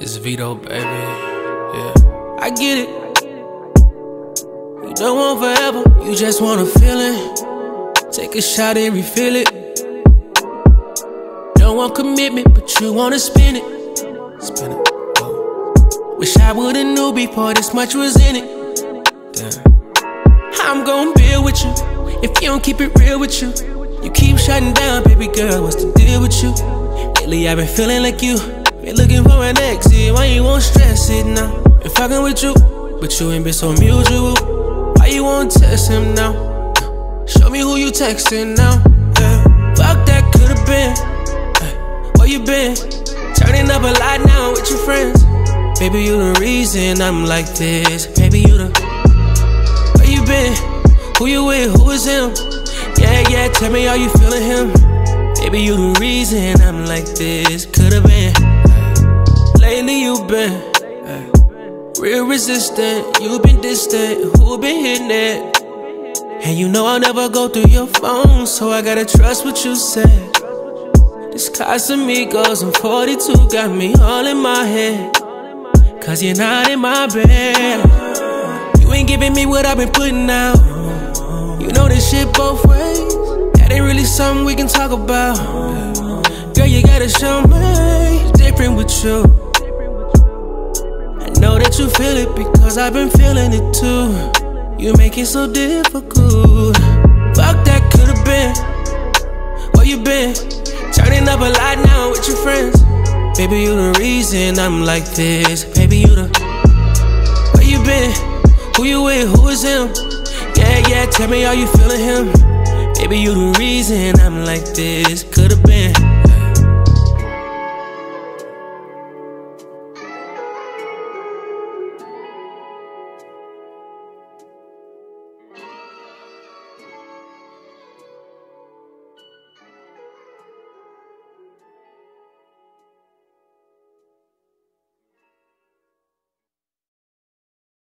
It's Vedo, baby. Yeah. I get it. You don't want forever, you just want a feeling. Take a shot and refill it. Don't want commitment, but you wanna spin it. Spin it. Oh. Wish I would've knew before this much was in it. Damn. I'm gon' build with you if you don't keep it real with you. You keep shutting down, baby girl. What's the deal with you? Lately I've been feeling like you. Been looking for an exit, why you won't stress it now? Been fucking with you, but you ain't been so mutual. Why you won't text him now? Show me who you texting now. Yeah. Fuck that could've been. Where you been? Turning up a lot now with your friends. Baby, you the reason I'm like this. Baby, you the. Where you been? Who you with? Who is him? Yeah, yeah, tell me how you feeling him. Baby, you the reason I'm like this. Could've been. Lately you've been eh. real resistant. You've been distant. Who been hitting it? And you know I'll never go through your phone, so I gotta trust what you said. This Casamigos and 42 got me all in my head. Cause you're not in my bed. You ain't giving me what I've been putting out. You know this shit both ways. That ain't really something we can talk about. Girl, you gotta show me different with you. Feel it because I've been feeling it too. You make it so difficult. Fuck that could've been. Where you been? Turning up a lot now with your friends. Baby, you the reason I'm like this. Baby, you the. Where you been? Who you with? Who is him? Yeah, yeah, tell me how you feeling him. Baby, you the reason I'm like this. Could've been.